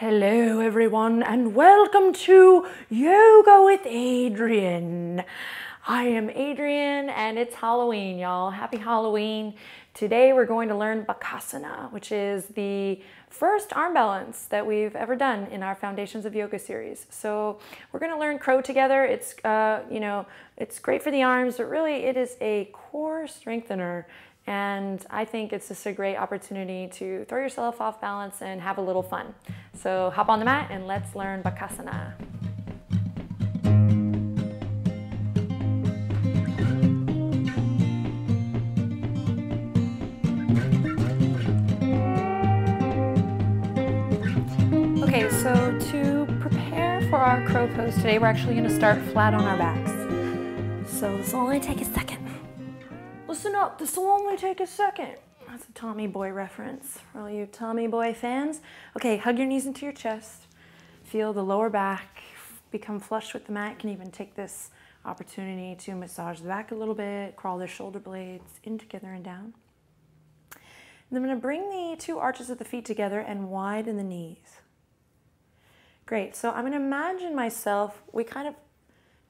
Hello, everyone, and welcome to Yoga with Adriene. I am Adriene, and it's Halloween, y'all. Happy Halloween. Today, we're going to learn Bakasana, which is the first arm balance that we've ever done in our Foundations of Yoga series. So, we're going to learn crow together. It's, uh, you know, it's great for the arms, but really, it is a core strengthener and I think it's just a great opportunity to throw yourself off balance and have a little fun. So hop on the mat and let's learn Bakasana. Okay, so to prepare for our crow pose today, we're actually gonna start flat on our backs. So this will only take a second. Listen up, this will only take a second. That's a Tommy Boy reference for all you Tommy Boy fans. Okay, hug your knees into your chest. Feel the lower back become flush with the mat. You can even take this opportunity to massage the back a little bit, crawl the shoulder blades in together and down. And I'm going to bring the two arches of the feet together and widen the knees. Great. So I'm going to imagine myself, we kind of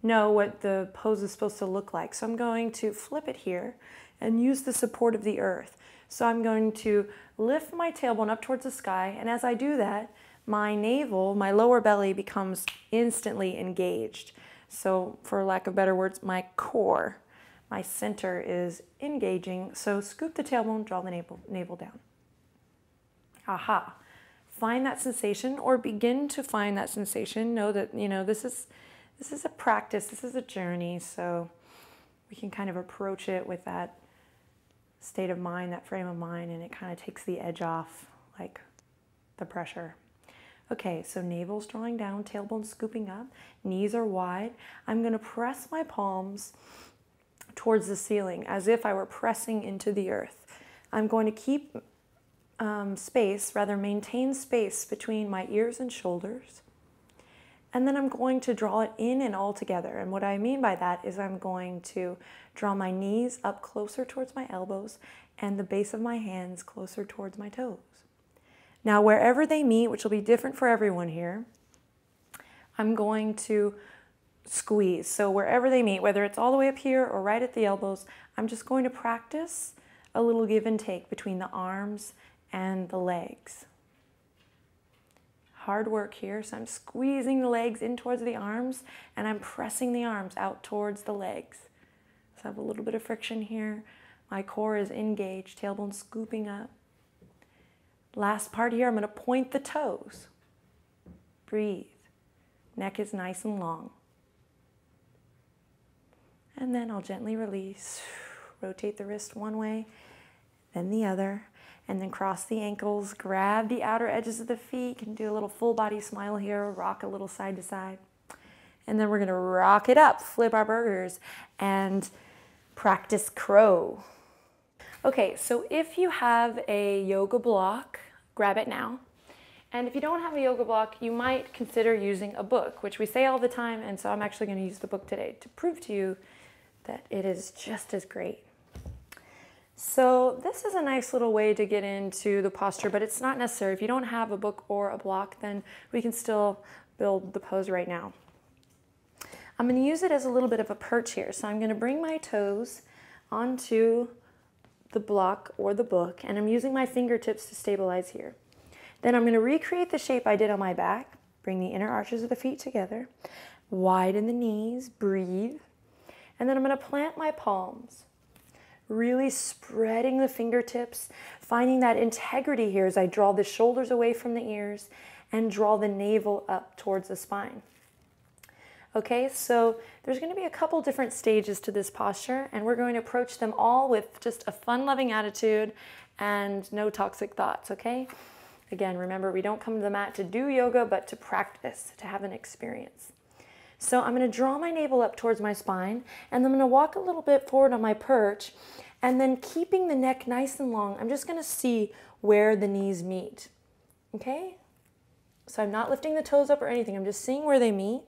know what the pose is supposed to look like. So I'm going to flip it here and use the support of the earth. So I'm going to lift my tailbone up towards the sky, and as I do that, my navel, my lower belly becomes instantly engaged. So for lack of better words, my core, my center is engaging. So scoop the tailbone, draw the navel, navel down. Aha. Find that sensation or begin to find that sensation. Know that, you know, this is this is a practice, this is a journey, so we can kind of approach it with that state of mind, that frame of mind, and it kind of takes the edge off, like the pressure. Okay, so navel's drawing down, tailbone scooping up, knees are wide. I'm going to press my palms towards the ceiling as if I were pressing into the earth. I'm going to keep um, space, rather maintain space between my ears and shoulders. And then I'm going to draw it in and all together. And what I mean by that is I'm going to draw my knees up closer towards my elbows and the base of my hands closer towards my toes. Now, wherever they meet, which will be different for everyone here, I'm going to squeeze. So wherever they meet, whether it's all the way up here or right at the elbows, I'm just going to practice a little give and take between the arms and the legs hard work here. So I'm squeezing the legs in towards the arms and I'm pressing the arms out towards the legs. So I have a little bit of friction here. My core is engaged, tailbone scooping up. Last part here, I'm going to point the toes. Breathe. Neck is nice and long. And then I'll gently release. Rotate the wrist one way, then the other and then cross the ankles, grab the outer edges of the feet, can do a little full body smile here, rock a little side to side. And then we're gonna rock it up, flip our burgers, and practice crow. Okay, so if you have a yoga block, grab it now. And if you don't have a yoga block, you might consider using a book, which we say all the time, and so I'm actually gonna use the book today to prove to you that it is just as great. So this is a nice little way to get into the posture, but it's not necessary. If you don't have a book or a block, then we can still build the pose right now. I'm going to use it as a little bit of a perch here. So I'm going to bring my toes onto the block or the book, and I'm using my fingertips to stabilize here. Then I'm going to recreate the shape I did on my back. Bring the inner arches of the feet together. Widen the knees, breathe. And then I'm going to plant my palms really spreading the fingertips, finding that integrity here as I draw the shoulders away from the ears and draw the navel up towards the spine. Okay, so there's going to be a couple different stages to this posture, and we're going to approach them all with just a fun loving attitude and no toxic thoughts, okay? Again, remember, we don't come to the mat to do yoga, but to practice, to have an experience. So I'm going to draw my navel up towards my spine and I'm going to walk a little bit forward on my perch and then keeping the neck nice and long, I'm just going to see where the knees meet. Okay? So I'm not lifting the toes up or anything. I'm just seeing where they meet.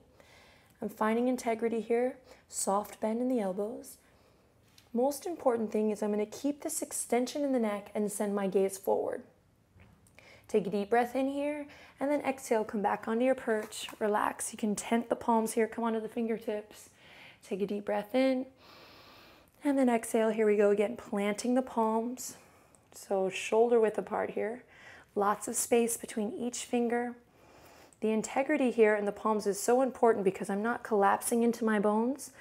I'm finding integrity here, soft bend in the elbows. Most important thing is I'm going to keep this extension in the neck and send my gaze forward. Take a deep breath in here, and then exhale, come back onto your perch, relax. You can tent the palms here, come onto the fingertips. Take a deep breath in, and then exhale. Here we go again, planting the palms. So shoulder width apart here. Lots of space between each finger. The integrity here in the palms is so important because I'm not collapsing into my bones,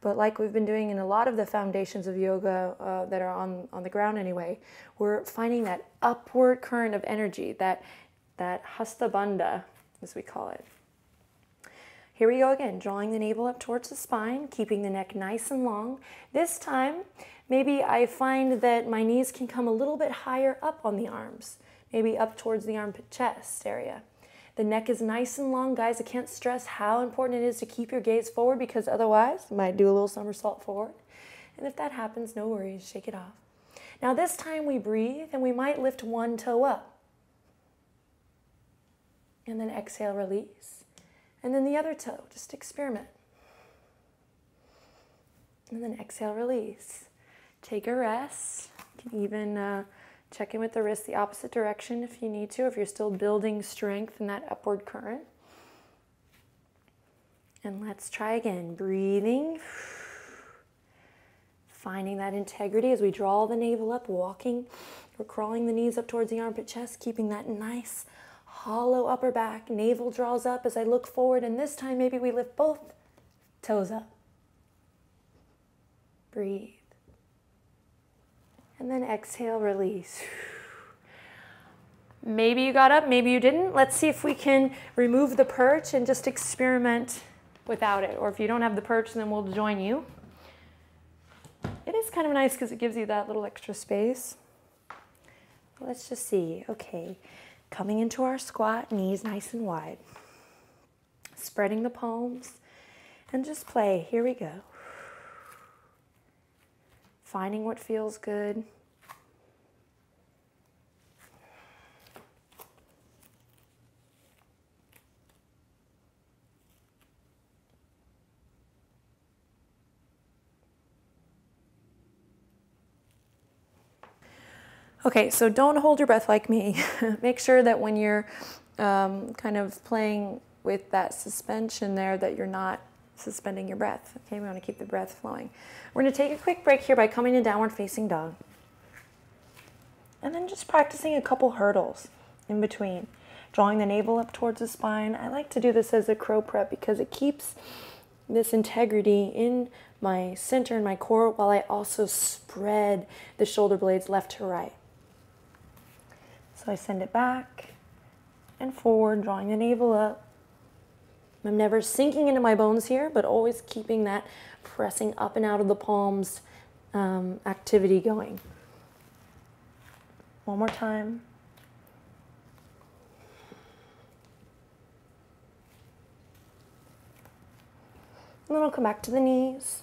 but like we've been doing in a lot of the foundations of yoga uh, that are on, on the ground anyway, we're finding that upward current of energy, that, that hasta bandha, as we call it. Here we go again, drawing the navel up towards the spine, keeping the neck nice and long. This time, maybe I find that my knees can come a little bit higher up on the arms, maybe up towards the armpit chest area. The neck is nice and long. Guys, I can't stress how important it is to keep your gaze forward because otherwise you might do a little somersault forward. And if that happens, no worries, shake it off. Now this time we breathe and we might lift one toe up. And then exhale, release. And then the other toe, just experiment. And then exhale, release. Take a rest. You can even uh, Check in with the wrist the opposite direction if you need to, if you're still building strength in that upward current. And let's try again. Breathing. Finding that integrity as we draw the navel up, walking or crawling the knees up towards the armpit chest, keeping that nice hollow upper back. Navel draws up as I look forward, and this time maybe we lift both toes up. Breathe. And then exhale, release. Maybe you got up, maybe you didn't. Let's see if we can remove the perch and just experiment without it. Or if you don't have the perch, then we'll join you. It is kind of nice because it gives you that little extra space. Let's just see. Okay, coming into our squat, knees nice and wide. Spreading the palms and just play. Here we go finding what feels good. Okay, so don't hold your breath like me. Make sure that when you're um, kind of playing with that suspension there that you're not suspending your breath. Okay, we want to keep the breath flowing. We're going to take a quick break here by coming to downward facing dog. And then just practicing a couple hurdles in between. Drawing the navel up towards the spine. I like to do this as a crow prep because it keeps this integrity in my center and my core while I also spread the shoulder blades left to right. So I send it back and forward, drawing the navel up. I'm never sinking into my bones here, but always keeping that pressing up and out of the palms um, activity going. One more time. And then I'll come back to the knees.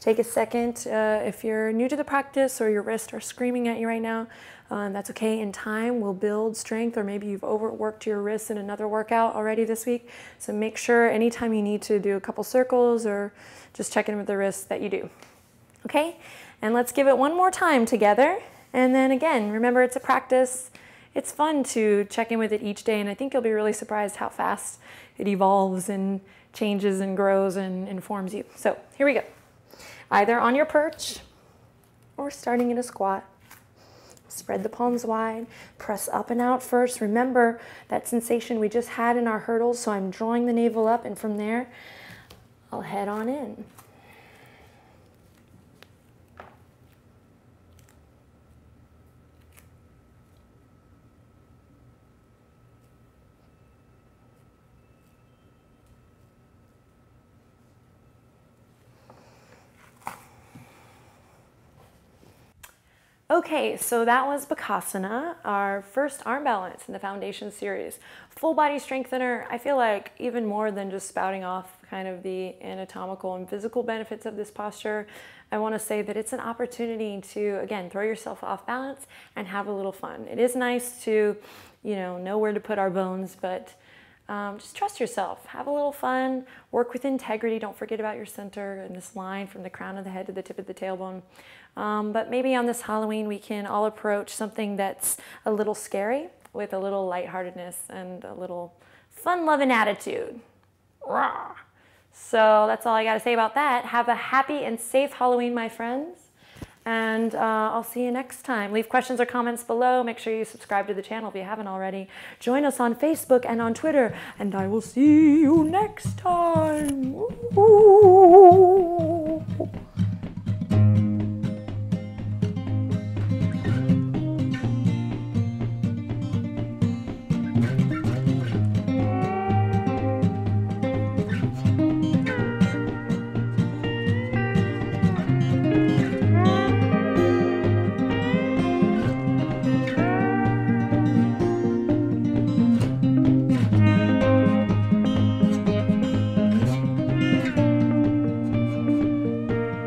Take a second. Uh, if you're new to the practice or your wrists are screaming at you right now, um, that's okay. In time, we'll build strength, or maybe you've overworked your wrists in another workout already this week. So make sure anytime you need to do a couple circles or just check in with the wrists that you do. Okay? And let's give it one more time together. And then again, remember it's a practice. It's fun to check in with it each day, and I think you'll be really surprised how fast it evolves and changes and grows and informs you. So here we go either on your perch or starting in a squat. Spread the palms wide, press up and out first. Remember that sensation we just had in our hurdles, so I'm drawing the navel up, and from there, I'll head on in. Okay, so that was Bakasana, our first arm balance in the foundation series. Full body strengthener, I feel like even more than just spouting off kind of the anatomical and physical benefits of this posture, I want to say that it's an opportunity to, again, throw yourself off balance and have a little fun. It is nice to, you know, know where to put our bones, but um, just trust yourself. Have a little fun. Work with integrity. Don't forget about your center and this line from the crown of the head to the tip of the tailbone. Um, but maybe on this Halloween, we can all approach something that's a little scary with a little lightheartedness and a little fun loving attitude. So that's all I got to say about that. Have a happy and safe Halloween, my friends. And uh, I'll see you next time. Leave questions or comments below. Make sure you subscribe to the channel if you haven't already. Join us on Facebook and on Twitter. And I will see you next time. Ooh.